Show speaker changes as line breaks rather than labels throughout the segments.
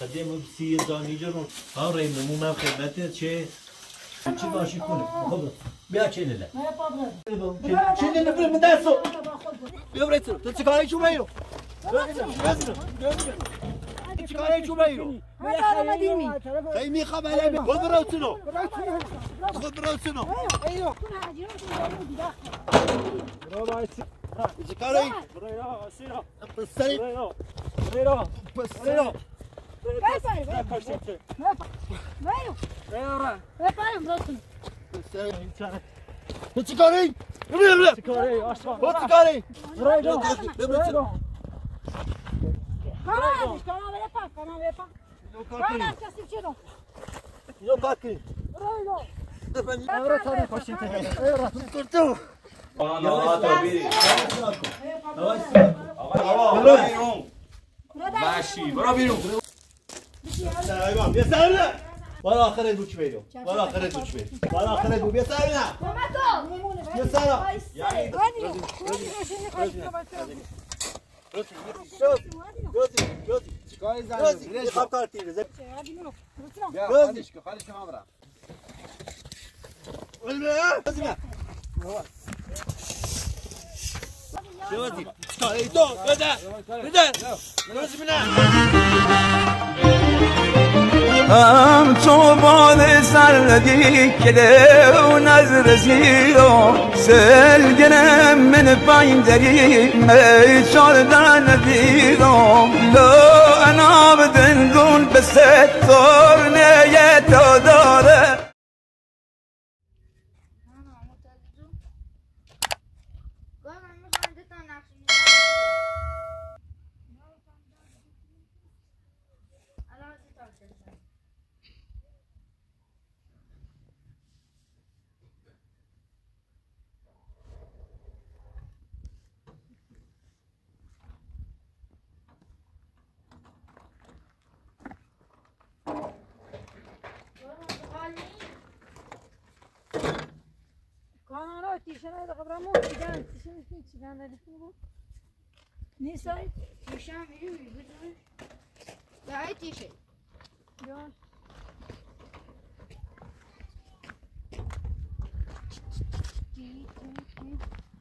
قدیم سی دانی جرون ها رای نمونم خدمت چه چی باشی کنه خب بیا چه لیله چه بریم من دستو بیا برای تو چه کاری چوبه ایرو چوبه ایرو خیلی خبره بی خود برو سنو خود برو سنو برو بایسی برو سیرا پسری برو یا سیرا پسری تو چی کاری؟ ببین ببین چی کاری؟ آشقا تو چی کاری؟ برای دو اینو پاک کنی Evra tane koşun tane. Evra tuttu.
Bana hava tabiri.
Hava.
Bashi. Bro بیرون.
Hayvan. بیا سر نه. ولی آخر دو چی بیرو. ولی آخر دو چی بیرو. ولی آخر دو بیا سر نه. بیا سر. گوزی گوزی.
چیکار
گوزی.
زنی؟
خواب کار تیره. زب.
بیا
گوزی.
خالیش که خالیش که من برم
گوزی بیا. گوزی. چیکار ای تو؟ بده. بده. گوزی بینه.
هم çoban sarladı kede ام تو بال سر ندی کده و نظر زیرا سلگنه من پایین دری می چار در ندیرا لا
انا به دندون بسه تار نه tişene çiğden de bu. Nisa
Nişan veriyor muyum? Götürür. Gayet iyi şey.
ya برام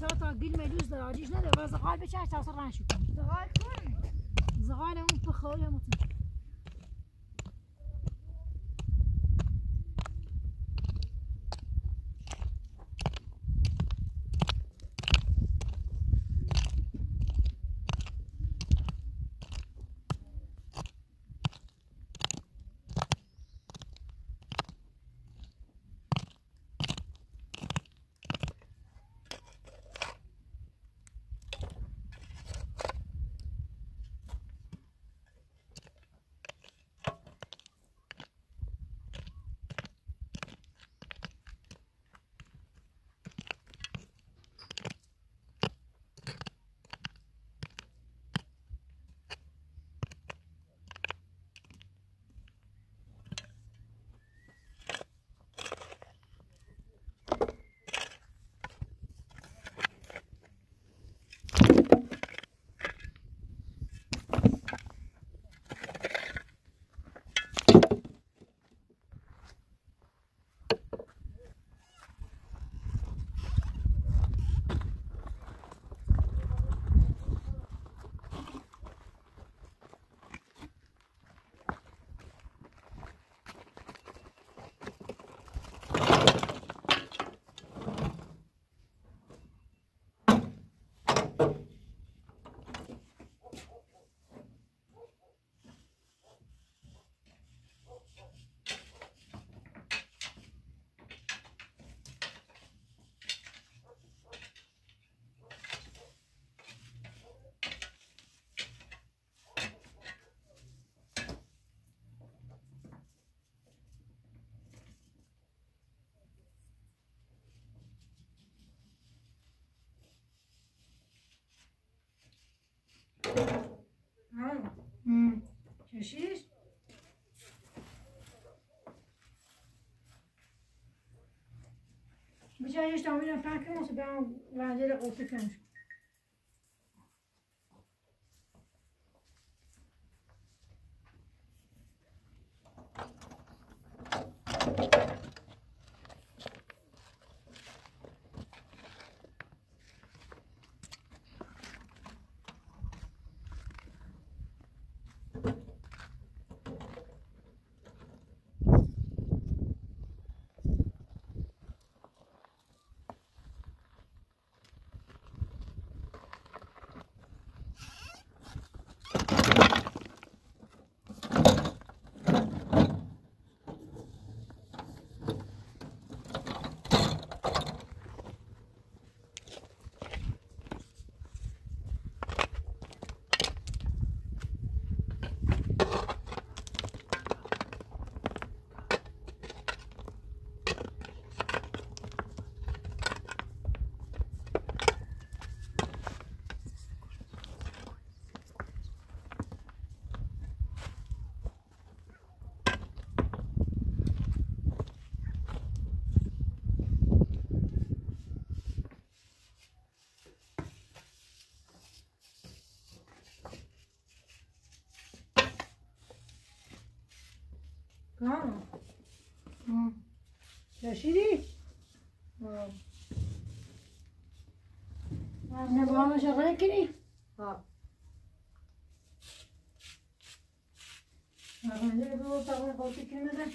ساعت گل ملوز در آجیش نده. و زغال بچه تا سر
Doğal kır mı?
زغال اون بخوری متن شیش بجایش تامین فرق کنم به اون ونجل قوطی Claro. Mm. Yaşiri. Ne bana şaka kiri? Ha. Ben de bu tavır koltuk kirmeden.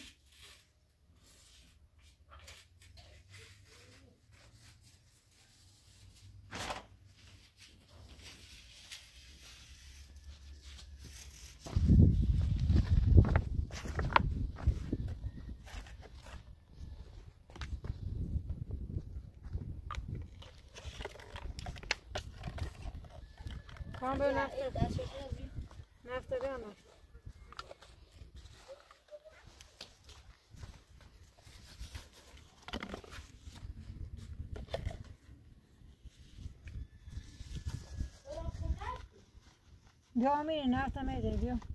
Kan böyle nafta ama. Ja, min nafta med dig. Ja.
Can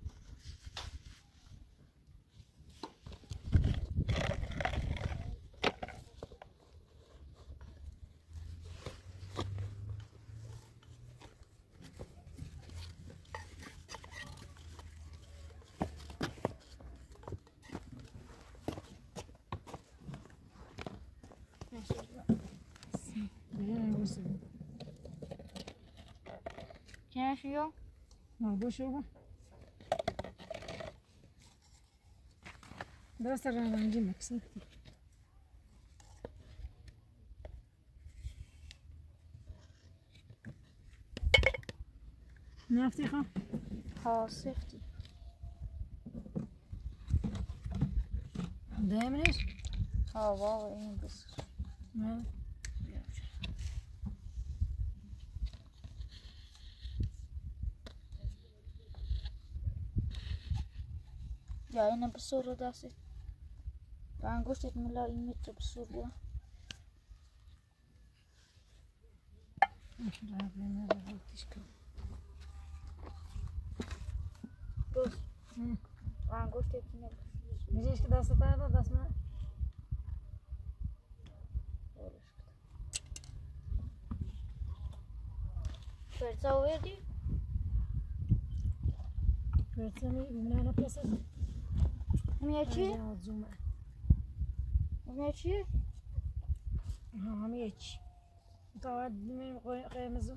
Bu. درست رنگی مکسی نفتی خواه
ها سفتی
دایمنش
ها واو اینو بس
نه
یا اینو بسور رو دستی و انگشتت ملا این متر بسور بیا بس و انگشتت اینو
میجیش که دست تا دست من
فرسا وردی
پرتمی بمونه نه پسه
همین چی؟
زومه
همین چی؟
ها هم یک تا من قرمزو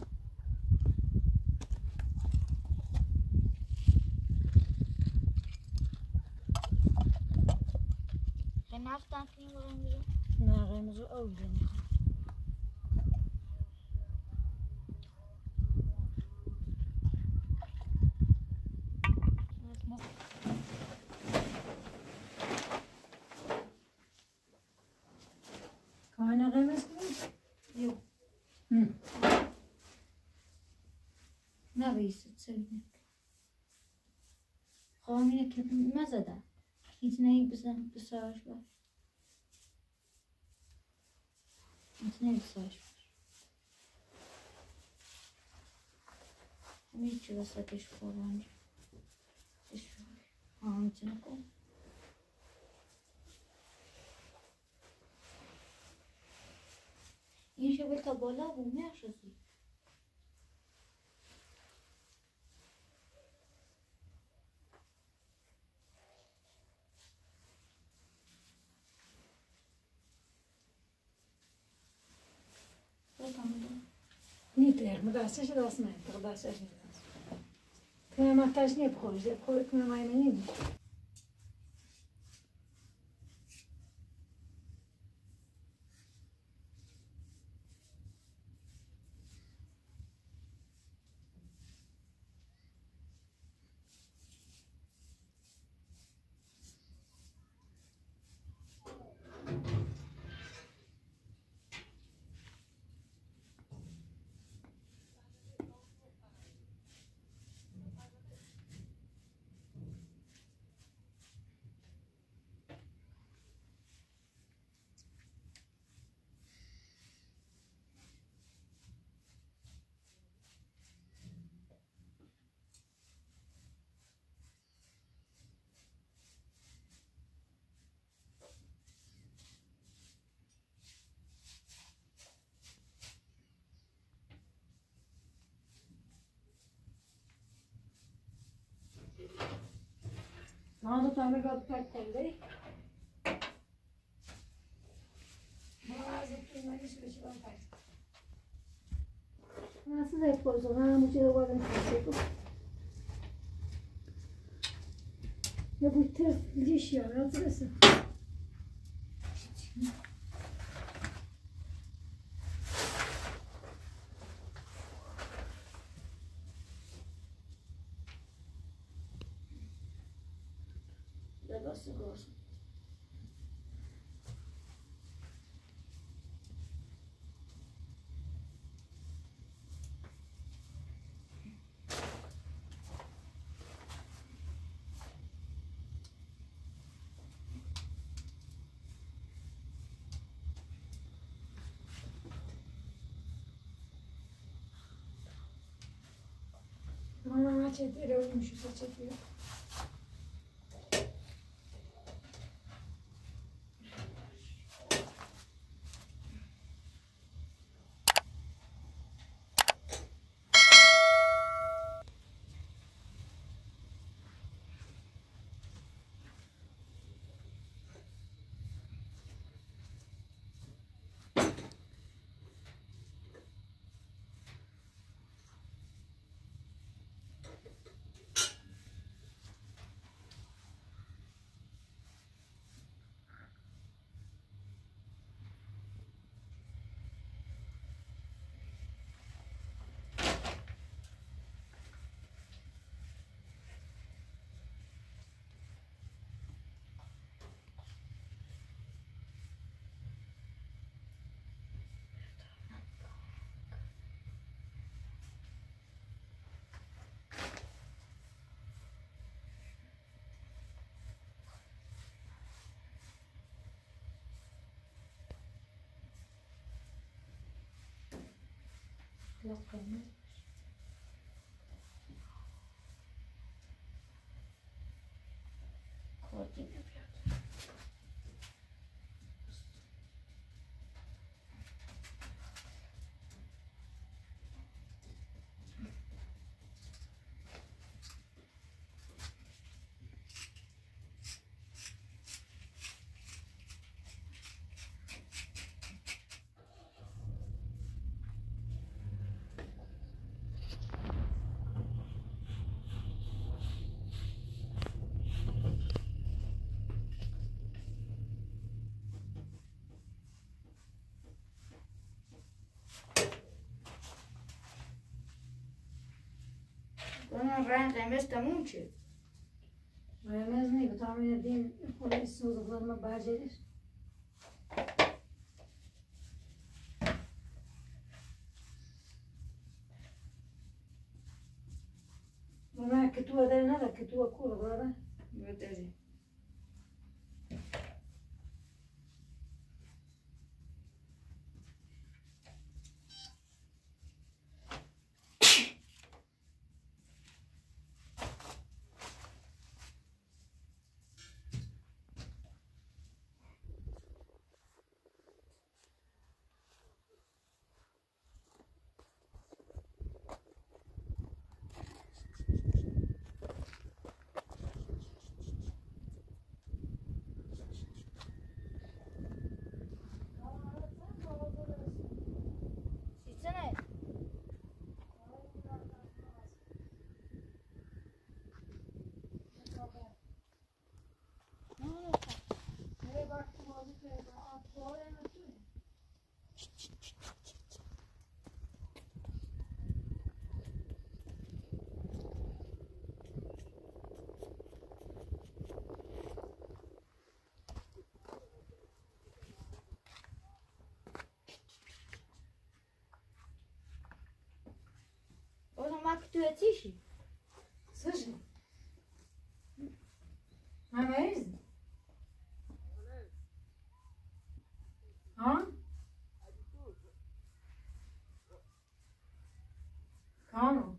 به نفتم که این رو
نه قرمزو اول
سوینه خواهمینه که مزده هیچ نهی بزن بسارش باش. هیچ نهی بسارش باش. همین چی وسطش خورانجه بشوری همچنین کن این شبیه تا بالا بود نشدی
Niet ما دستش دست من دستش دست کنه ما تش نیه بخوریش بخوری کنه ما اینه dar pai. Nasıl yapıyoruz? Ha, bu şey var mı? Ya bu ters diş ya, hatırlasın. საჩეტირო, იმში საჩეტირო. Çetiyor. Lokal.
Chodzi Bunun rengi mestamum ki.
Mayonez ne? Tahmin edeyim. Polis sozuklarıma bağcayır. Ciszy. Słyszy? Mama jest? Ha? Kano?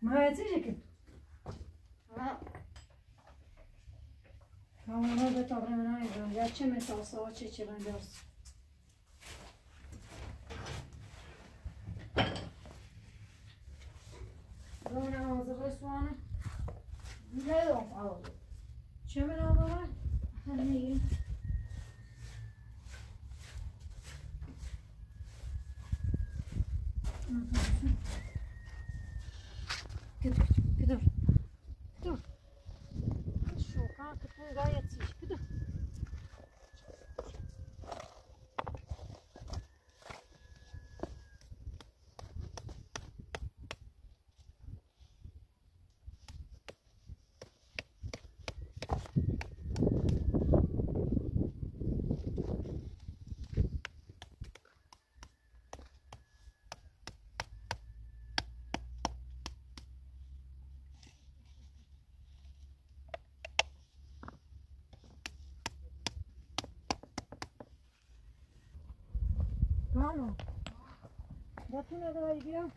Mama ciszy ki? Kano ne be tabre ne ayran. Ya çeme tavsa o çeçe ben Mm-hmm. 나 몇푼 하더라
이기야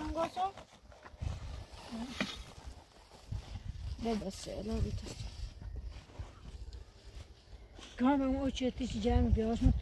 Bunun kosu. Babası öyle bitir.
Kamen o çetici cem gözmü.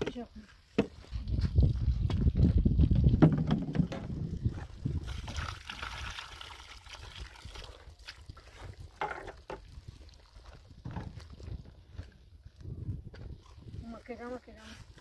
balık yok mu? Ama.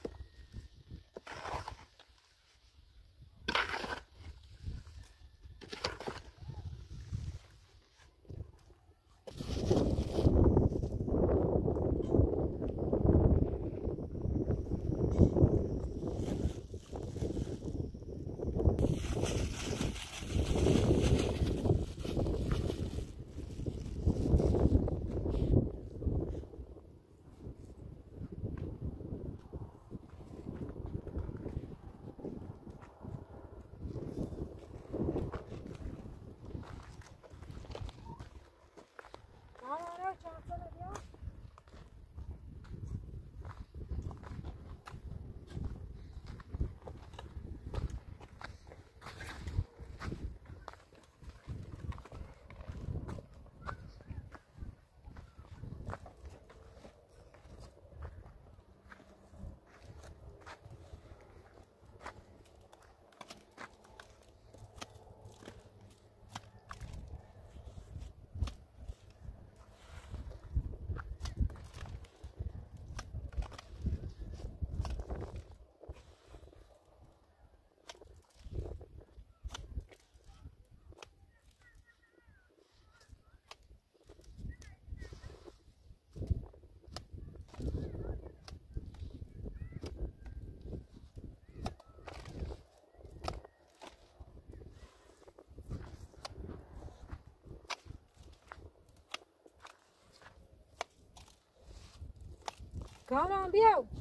ကောင်မောင်ပြောက်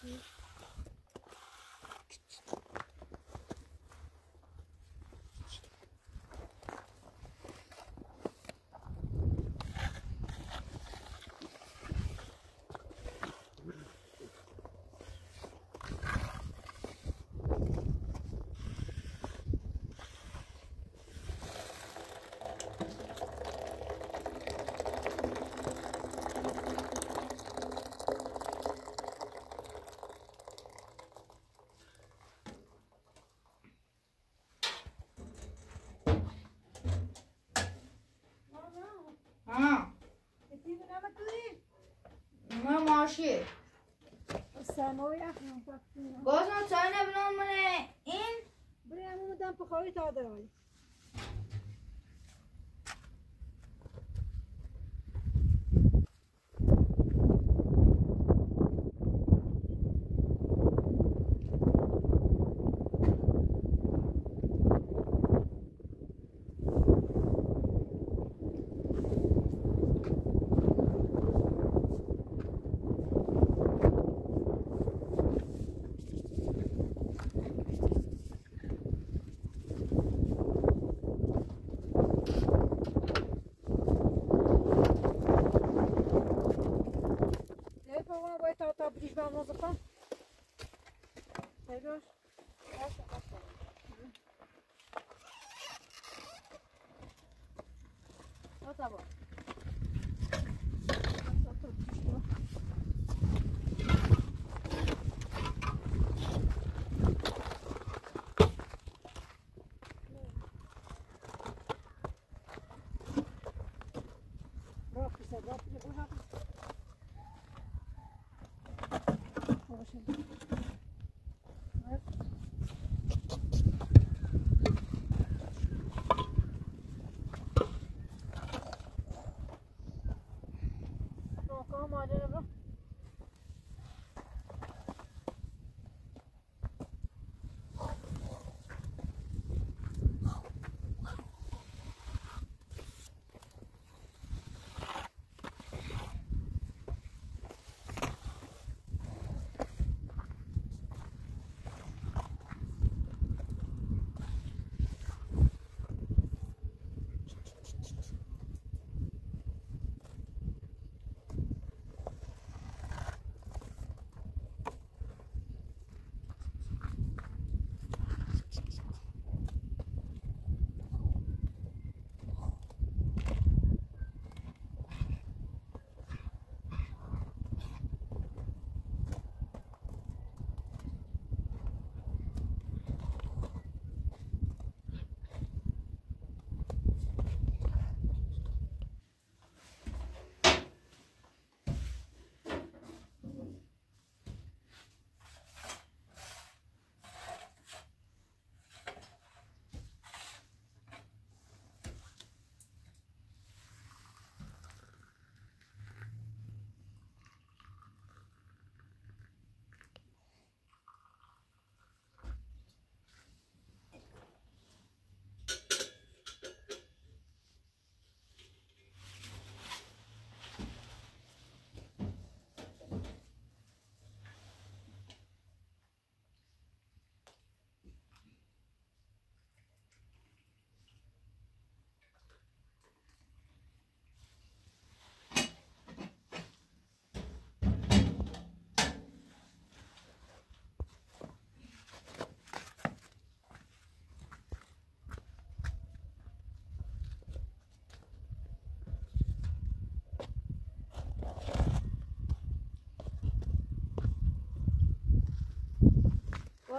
ها
سرمایه اخنم فکر
باز ما چای نبینم من این
بریم اون دم پخاری تا دارایی Hayır. O tamam. Bak bize, bak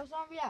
我上面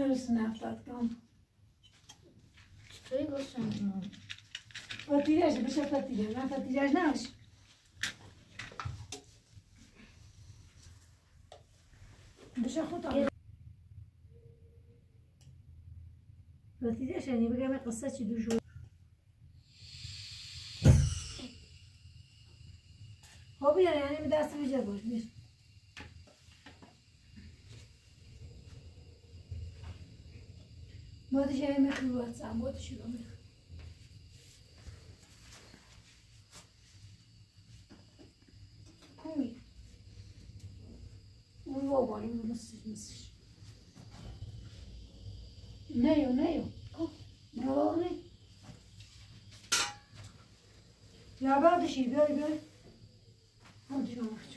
Neresine atlatkan?
Şurayı göstereyim.
Patiraj, bir şey patiraj. Ben patiraj ne aç? Dışa خود patiraj yani بگم قصه چی دو شو خب یعنی دست بجا باش بیر یعنی میخوی Come. Un uovo, non si si. Neio, neio. Bravo ne? Ya ben de şey böyle böyle. Hadi şunu aç.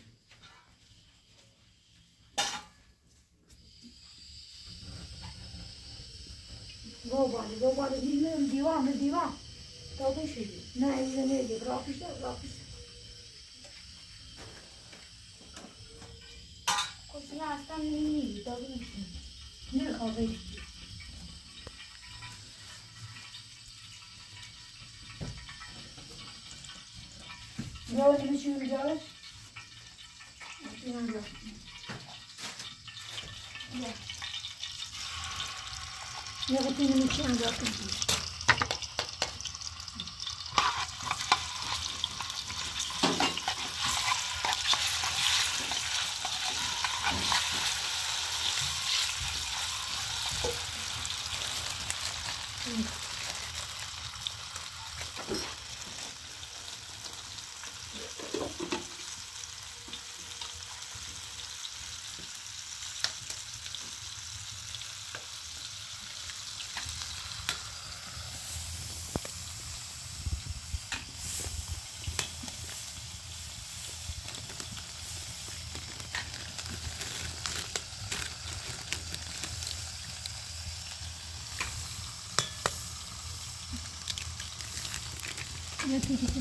Babali, babali bilmiyorum divan mı divan. Tadın şeyi. Ne izle ne diye bırakmışlar bırakmışlar.
Kosuna aslan neydi tadın için.
Ne kavga etti. Böyle bir şey yapacağız. Yeah. Şey 你
要不给 именно.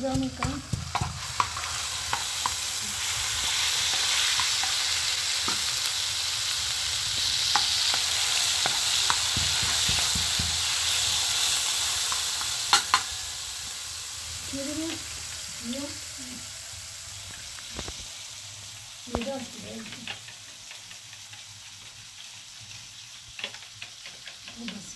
jom
ka Thank you.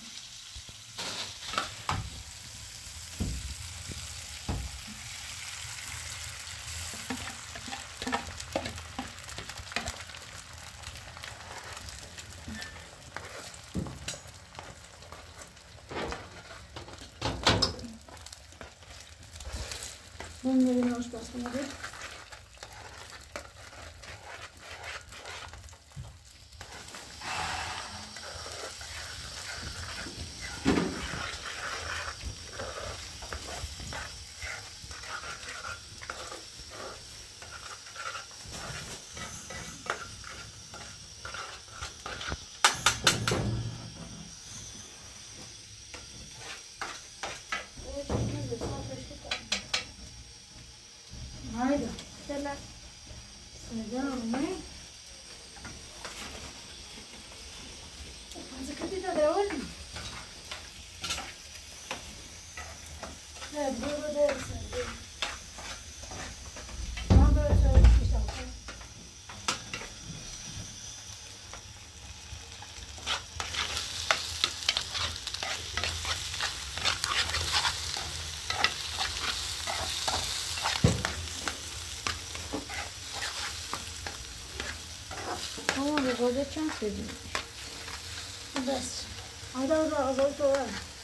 transferred. This. I don't know, I don't know.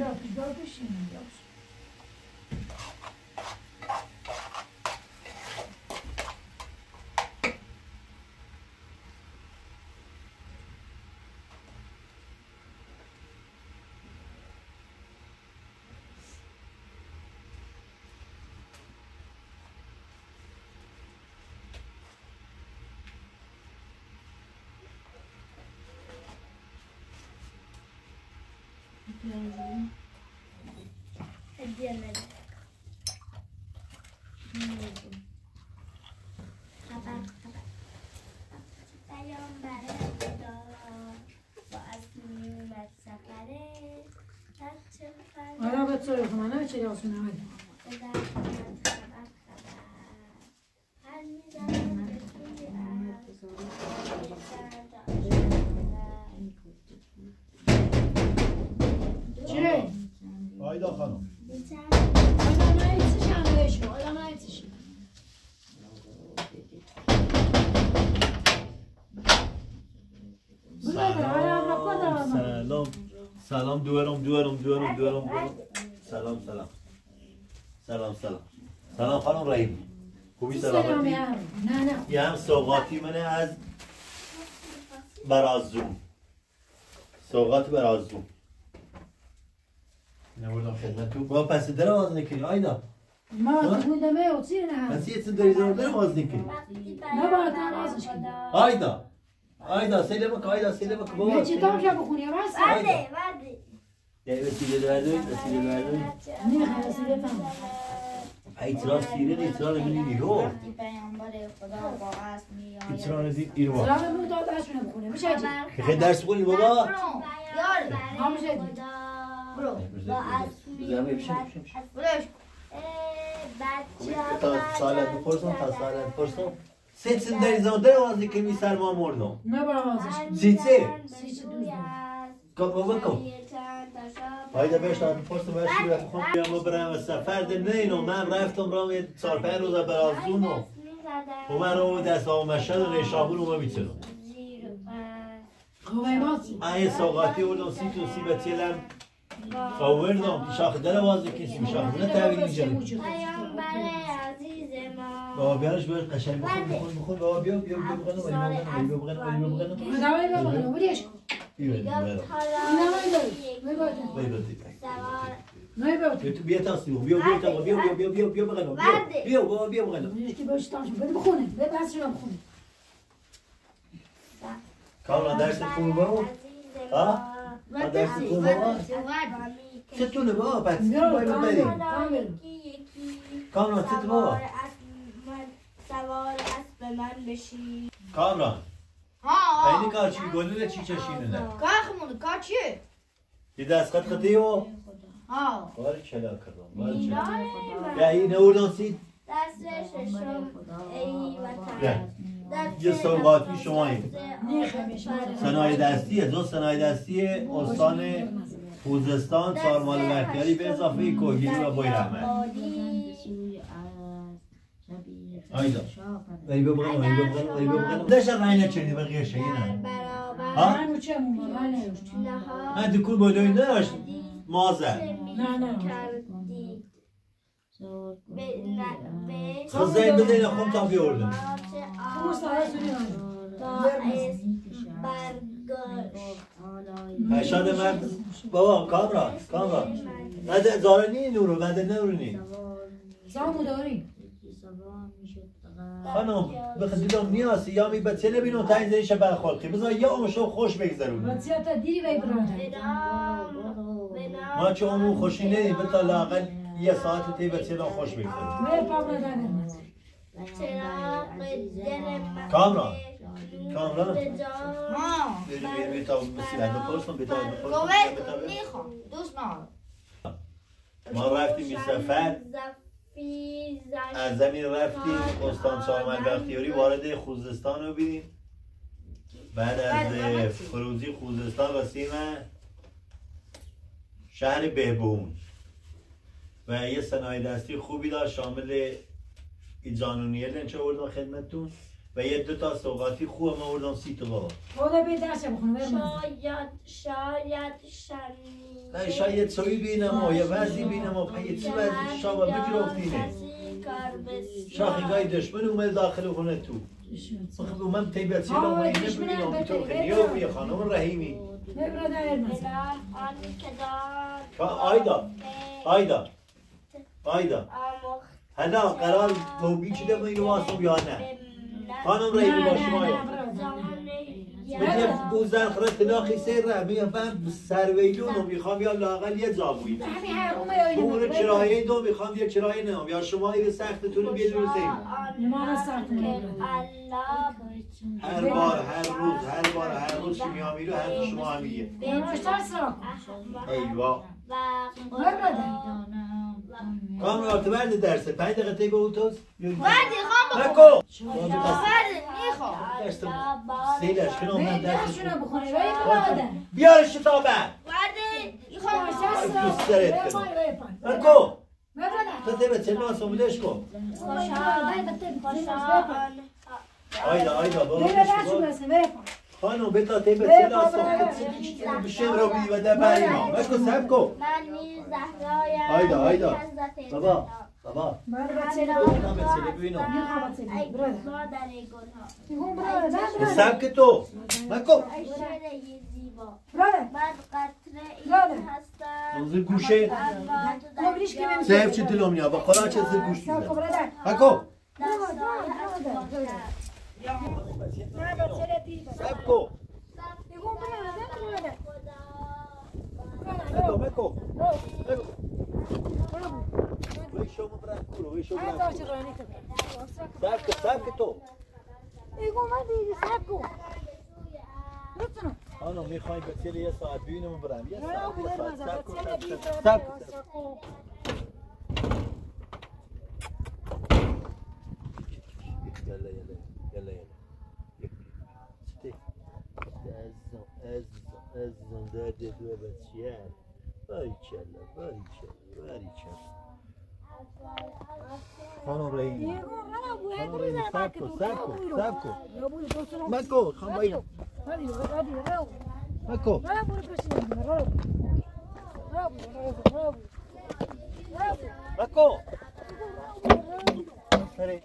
Ya güzel bir şey ya? لا تجدر بشين يوش
پیامبر خدا با اسمی اومد سفره هر چه فرد
أنا بتصير كمان أنا بتصير أصلا هذا
دورم سلام سلام. سلام سلام. سلام خانم رحیم. خوبی
سلام
سلامتی؟
نه نه.
یه هم سوقاتی منه از برازوم سوقات برازوم نوردم خدمت تو با پس در باز نکنی آیدا.
ما بودم ای چی نه؟
پس یه چند داری زمان در باز نکنی.
وقتی
نباید
پیامبر
نمازش کنی.
آیدا. آیدا سلام آیدا سلام بابا.
چی تام که بخونی راست؟
ورده
ده وسیله بردارید وسیله بردارید
نه وسیله تام
ایترا سیره ایترا رو ببینی هو
وقتی پیامبر خدا با اسمی
ایترا رو دید ایروا
سلام بود داد اشونه بخونه میشه چی
خیلی درس بخونی بابا
یار
همشه دی.
برو اومد
بلوش
بچه
تا سالت بپرسم تا سالت بپرسم سه چند داری زمان در بازی که می سر ما مردم
نه برام ازش
سی سه
سی چه دوز
کن بابا کن آیدا بهش داد بپرسم بهش رو بخون بیام و برم و سفر ده نه اینو من رفتم رام یه چهار پنج روز برازونو و من رو دست آم مشهد و نیشابون رو ما می‌تونم من یه سوقاتی بردم سی تو سی بتیلم آوردم شاخ در بازی کسی شاخ تحویل
ما
بابا بیارش بیارش قشنگ بخون بخون بخون بابا بیا بیا بیا بغنم ولی بیا بغنم ولی بیا بیا بیا
نه من داری نه باید
بیا بیا
سوار
نه باید
بیا تو بیا تاسی بیا بیا تا بیا بیا بیا بیا بیا بغنم بیا بیا بابا بیا بغنم
میگه که باش تاش بده بخونه بده بس رو بخونه
کاملا درس خوبی بابا ها ما درس خوبی بابا چطوره بابا پس
بیا
باید بریم
کامل
کاملا چطور بابا
سوار اسب من بشی
کاملا کار چی گلوله چی چشینه نه
کاخمون کار چیه؟
یه دست خط خطی و
ها
باری چلا کردم باری چلا یا این اوردان سی
دست ششم ای. وطن دست
یه سوقاتی شما این صنایع دستی اون صنایع دستی استان خوزستان چهارمال مرکزی به اضافه کوهگیری و بوی رحمت آیدا ولی ببغن ولی ببغن ولی ببغن داشت رای نچنی بقیه شیء نه ها
من چه مو من
من دکول بودوی نداشت مازه
نه نه
خزای بده خون تا بیوردم
خمس ساعت سونی
هشاد من بابا کامران کامران بعد زارنی نورو بعد نورنی
زامو داری
خانم بخدیدم نیاسی یا می بچه نبینم؟ تا این زنیشه برخالقی بذار یا امشو خوش بگذرونی
وصیت دیری وی برام
بچه اونو خوشی ندید بتا لاقل یه ساعت تی بچه را خوش
من
کامران. کامران. ما. رفتیم این سفر. از زمین رفتیم استان چهارمن بختیاری وارد خوزستان رو بیدیم بعد از فروزی خوزستان رسیم شهر بهبون و یه صنایع دستی خوبی داشت شامل ایجانونیه لنچه آوردم خدمتتون. و یه دو تا سوقاتی خوب ما آوردم سی تا بابا.
خدا به درس بخونه برمز
شاید شاید شنیده.
نه شاید سوی بینم و یه وزی بینم و یه چی وزی شابا بگیر افتینه
بسیار
شاخیگاه دشمن اومد داخل خونه تو. خب من تیبت سیلا ببینم
هم
تو
بهتره.
خیلیو یه خانم رحیمی. آیدا. آیدا. آیدا. هلا قرار گوبی چیده ما اینو واسم یا نه؟ خانم رحیمی با شما
برادر
بگه بوزن خرد تلاخی سر را میگم من سرویلون رو می‌خوام یا لاقل یه بور
بگو.
چرایه دو می‌خوام یه چرایه نمیم یا شما این سختتون رو بیاد رو سیم
را
هر بار هر روز هر بار هر روز میام میرو هر شما هم میگه ایوا.
و
بر برادر
کام رابط برد درسه پنج دقیقه تی به اوتوز
بعدی خوام بخون.
نکو.
بعدی نیخوام
درس سیلش کنم من
به
درس
درسشون بخونه ولی برادر
بیار شتابه
بعدی می‌خوام
سراغ
دوست دارت کنم. نکو. تو تی به چه سومدش کن.
خوشحال.
آیدا آیدا بابا. خانم بتا تی به
بله،
چه
بابا.
سومدش بشم رو بی و ده بریما نکو سب کن
من نیز زهرایم
آیدا، آیدا. بابا. بابا
بر بچه
اینا
رو
به چه ببینم
می‌خوام بچه
ای
برادر
سب که تو
زیبا
برادر
من قطره. این هستم
موزه گوشه
که
چه نیا با چه زیر گوش میزن
برادر
نکو
دستای
برادر برادر برادر چرا دید
سب کن
میگم برادر برادر
نکو نکو نکو وی شما برند کورو وی شما برند کورو سب که سب که تو
میگم من دیدی سب کن لطفا
آنو می‌خوایم به تیل یه ساعت بینم برم یه
نه
ساعت یه
خوبه
ساعت
مزه
سب کن
چرا
سب
دید
کن سب کن يلا يلا يلا يلا ستي عزم عزم دادي دو بچيان باریکلا باریکلا باریکلا خانم رحیم خانم رحیم سب کن سب کن سب کن. مکو خانم رحیم مکو مکو سری